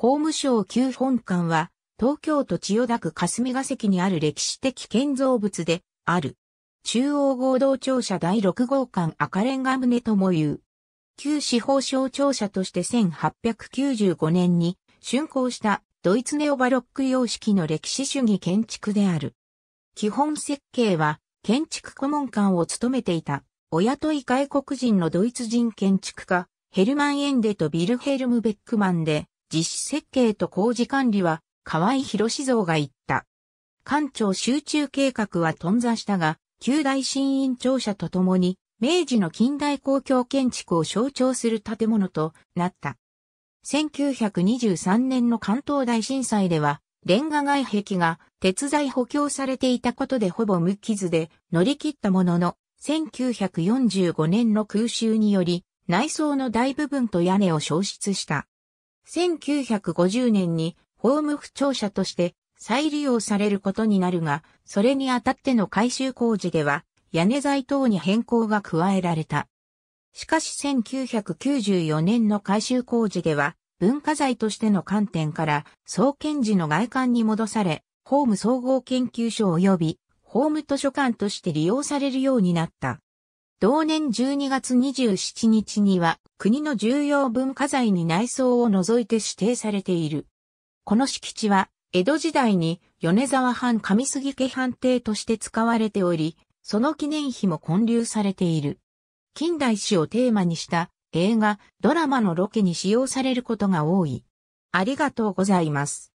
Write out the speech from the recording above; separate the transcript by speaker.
Speaker 1: 法務省旧本館は、東京都千代田区霞が関にある歴史的建造物である。中央合同庁舎第6号館赤レンガ棟とも言う。旧司法省庁舎として1895年に竣工したドイツネオバロック様式の歴史主義建築である。基本設計は建築顧問官を務めていたお雇い外国人のドイツ人建築家ヘルマン・エンデとビルヘルム・ベックマンで実施設計と工事管理は河合博士像が言った。官庁集中計画は頓挫したが、旧大新院庁舎とともに明治の近代公共建築を象徴する建物となった。1923年の関東大震災では、レンガ外壁が鉄材補強されていたことでほぼ無傷で乗り切ったものの、1945年の空襲により内装の大部分と屋根を消失した。1950年に法務府庁舎として再利用されることになるが、それにあたっての改修工事では屋根材等に変更が加えられた。しかし1994年の改修工事では、文化財としての観点から創建時の外観に戻され、ホーム総合研究所及びホーム図書館として利用されるようになった。同年12月27日には国の重要文化財に内装を除いて指定されている。この敷地は江戸時代に米沢藩上杉家藩邸として使われており、その記念碑も建立されている。近代史をテーマにした映画、ドラマのロケに使用されることが多い。ありがとうございます。